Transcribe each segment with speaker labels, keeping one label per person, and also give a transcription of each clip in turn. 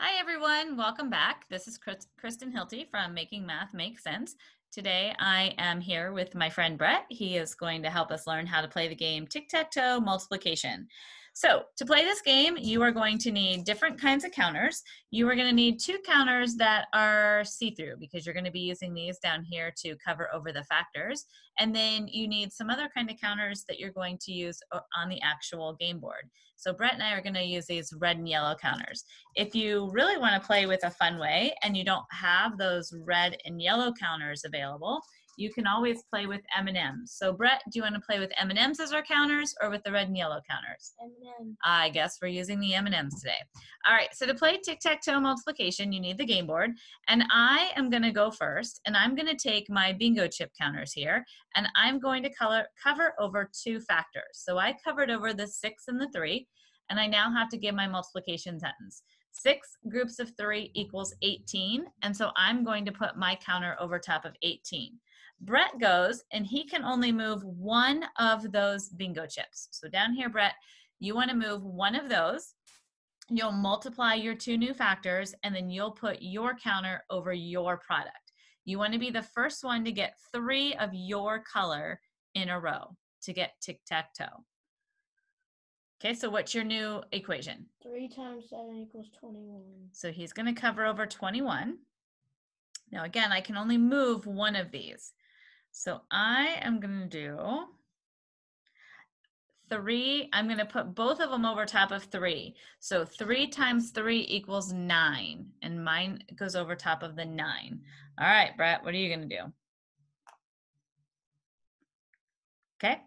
Speaker 1: Hi, everyone. Welcome back. This is Kristen Hilty from Making Math Make Sense. Today, I am here with my friend Brett. He is going to help us learn how to play the game tic tac toe multiplication. So to play this game, you are going to need different kinds of counters. You are going to need two counters that are see-through because you're going to be using these down here to cover over the factors. And then you need some other kind of counters that you're going to use uh, on the actual game board. So Brett and I are going to use these red and yellow counters. If you really want to play with a fun way and you don't have those red and yellow counters available, you can always play with M&Ms. So Brett, do you want to play with M&Ms as our counters or with the red and yellow counters?
Speaker 2: M&M.
Speaker 1: I guess we're using the M&Ms today. All right, so to play tic-tac-toe multiplication, you need the game board. And I am going to go first, and I'm going to take my bingo chip counters here, and I'm going to color, cover over two factors. So I covered over the 6 and the 3, and I now have to give my multiplication sentence. Six groups of three equals 18, and so I'm going to put my counter over top of 18. Brett goes and he can only move one of those bingo chips. So down here, Brett, you want to move one of those. You'll multiply your two new factors and then you'll put your counter over your product. You want to be the first one to get three of your color in a row to get tic-tac-toe. Okay, so what's your new equation?
Speaker 2: 3 times 7 equals 21.
Speaker 1: So he's going to cover over 21. Now again, I can only move one of these. So I am going to do three. I'm going to put both of them over top of three. So three times three equals nine. And mine goes over top of the nine. All right, Brett, what are you going to do? Okay.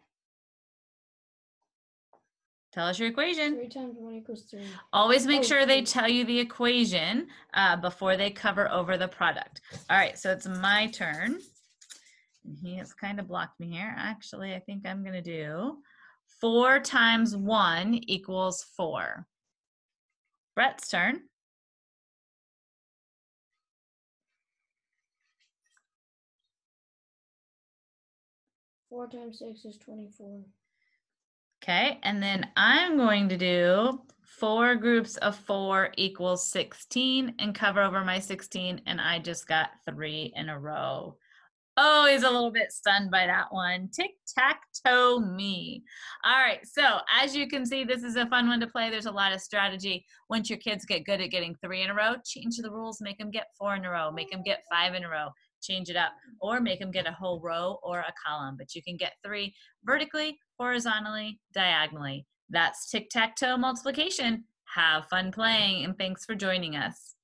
Speaker 1: Tell us your equation.
Speaker 2: Three times one equals three.
Speaker 1: Always make oh, sure they tell you the equation uh, before they cover over the product. All right, so it's my turn. He has kind of blocked me here. Actually, I think I'm going to do 4 times 1 equals 4. Brett's turn.
Speaker 2: Four times six is 24.
Speaker 1: Okay, and then I'm going to do four groups of four equals 16 and cover over my 16 and I just got three in a row. Oh, he's a little bit stunned by that one. Tic tac toe me. All right, so as you can see, this is a fun one to play. There's a lot of strategy. Once your kids get good at getting three in a row, change the rules, make them get four in a row, make them get five in a row, change it up, or make them get a whole row or a column. But you can get three vertically, horizontally, diagonally. That's tic tac toe multiplication. Have fun playing, and thanks for joining us.